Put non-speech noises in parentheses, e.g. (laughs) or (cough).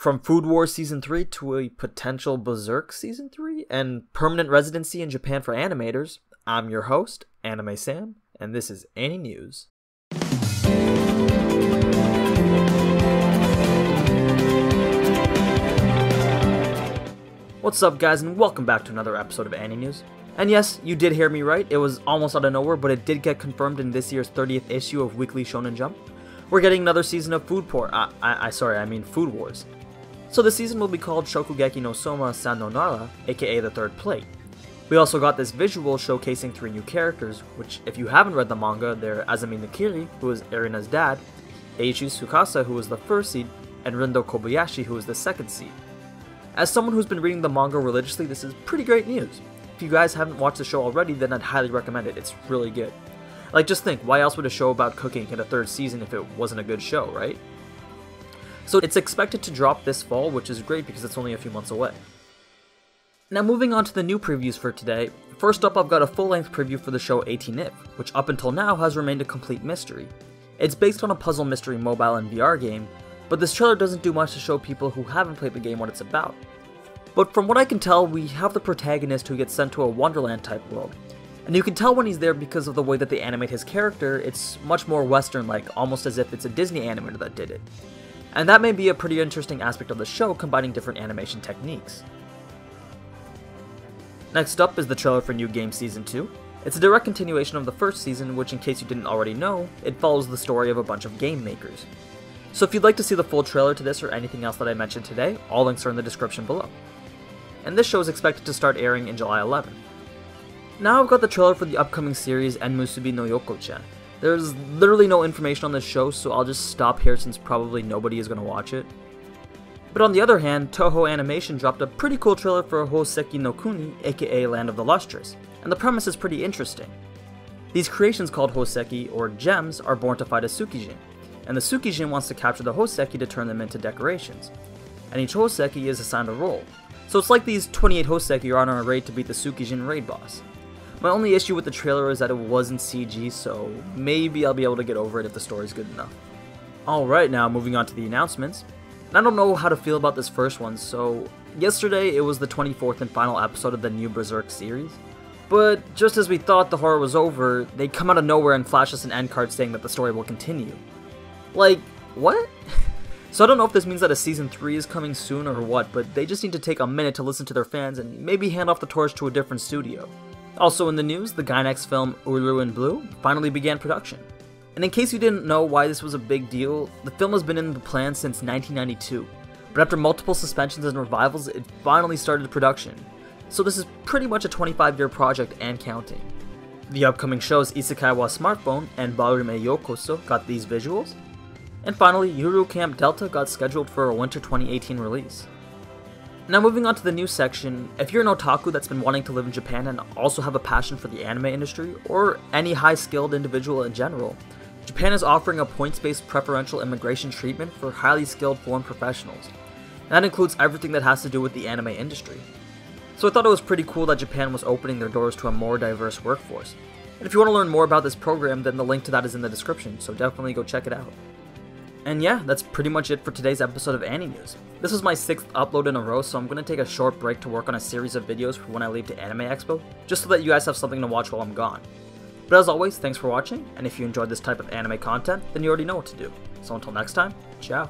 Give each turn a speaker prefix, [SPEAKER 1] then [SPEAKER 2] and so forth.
[SPEAKER 1] From Food Wars Season 3 to a potential Berserk Season 3 and permanent residency in Japan for animators, I'm your host, Anime Sam, and this is AniNews. What's up, guys, and welcome back to another episode of AniNews. And yes, you did hear me right, it was almost out of nowhere, but it did get confirmed in this year's 30th issue of Weekly Shonen Jump. We're getting another season of Food Poor. I, uh, I, I sorry, I mean Food Wars. So the season will be called Shokugeki no Soma San no Sara, aka The Third Plate. We also got this visual showcasing three new characters, which if you haven't read the manga, they're Azami Nakiri, who is Erina's dad, Eishi Tsukasa, who was the first seed, and Rindo Kobayashi, who is the second seed. As someone who's been reading the manga religiously, this is pretty great news. If you guys haven't watched the show already, then I'd highly recommend it, it's really good. Like, just think, why else would a show about cooking get a third season if it wasn't a good show, right? So it's expected to drop this fall, which is great because it's only a few months away. Now moving on to the new previews for today, first up I've got a full-length preview for the show 18if, which up until now has remained a complete mystery. It's based on a puzzle mystery mobile and VR game, but this trailer doesn't do much to show people who haven't played the game what it's about. But from what I can tell, we have the protagonist who gets sent to a Wonderland type world. And you can tell when he's there because of the way that they animate his character, it's much more western like, almost as if it's a Disney animator that did it. And that may be a pretty interesting aspect of the show, combining different animation techniques. Next up is the trailer for New Game Season 2. It's a direct continuation of the first season, which in case you didn't already know, it follows the story of a bunch of game makers. So if you'd like to see the full trailer to this or anything else that I mentioned today, all links are in the description below. And this show is expected to start airing in July 11. Now I've got the trailer for the upcoming series En-musubi no Yoko-chan. There's literally no information on this show, so I'll just stop here since probably nobody is going to watch it. But on the other hand, Toho Animation dropped a pretty cool trailer for Houseki no Kuni, aka Land of the Lustrous, and the premise is pretty interesting. These creations called Hoseki, or gems, are born to fight a Tsukijin, and the Tsukijin wants to capture the Hoseki to turn them into decorations. And each Hoseki is assigned a role, so it's like these 28 Hoseki are on a raid to beat the Tsukijin raid boss. My only issue with the trailer is that it wasn't CG, so maybe I'll be able to get over it if the story's good enough. Alright, now moving on to the announcements. And I don't know how to feel about this first one, so yesterday it was the 24th and final episode of the new Berserk series. But just as we thought the horror was over, they come out of nowhere and flash us an end card saying that the story will continue. Like, what? (laughs) So I don't know if this means that a season 3 is coming soon or what, but they just need to take a minute to listen to their fans and maybe hand off the torch to a different studio. Also in the news, the Gainax film Uru in Blue finally began production. And in case you didn't know why this was a big deal, the film has been in the plans since 1992, but after multiple suspensions and revivals, it finally started production. So this is pretty much a 25 year project and counting. The upcoming shows Isekai wa Smartphone and Ballroom Yokoso got these visuals. And finally, Yuru Camp Delta got scheduled for a winter 2018 release. Now moving on to the news section, if you're an otaku that's been wanting to live in Japan and also have a passion for the anime industry, or any high skilled individual in general, Japan is offering a points-based preferential immigration treatment for highly skilled foreign professionals. And that includes everything that has to do with the anime industry. So I thought it was pretty cool that Japan was opening their doors to a more diverse workforce. And if you want to learn more about this program, then the link to that is in the description, so definitely go check it out. And yeah, that's pretty much it for today's episode of AniNews. This was my sixth upload in a row, so I'm going to take a short break to work on a series of videos for when I leave to Anime Expo, just so that you guys have something to watch while I'm gone. But as always, thanks for watching, and if you enjoyed this type of anime content, then you already know what to do. So until next time, ciao.